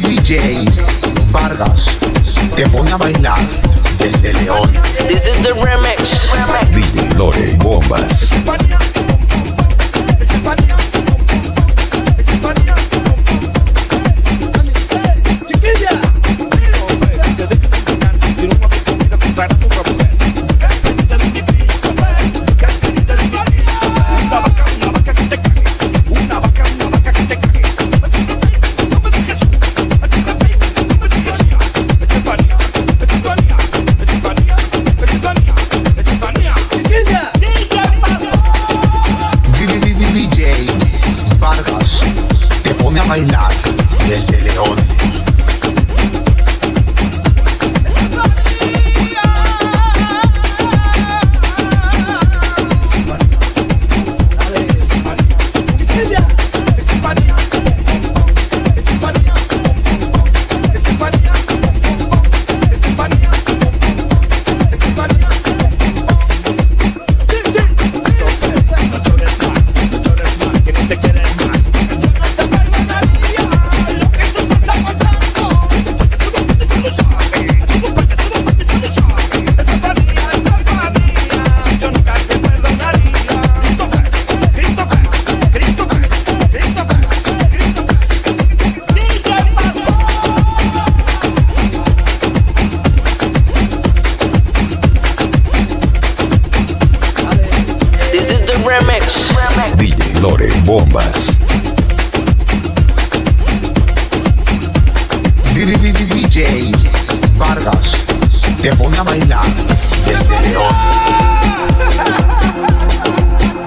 DJ Vargas te pone a bailar desde León. This is the remix. DJ bailar desde Remix. DJ Lore Bombas. DJ Vargas te pone a bailar desde.